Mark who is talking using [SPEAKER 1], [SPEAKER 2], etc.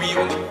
[SPEAKER 1] be on the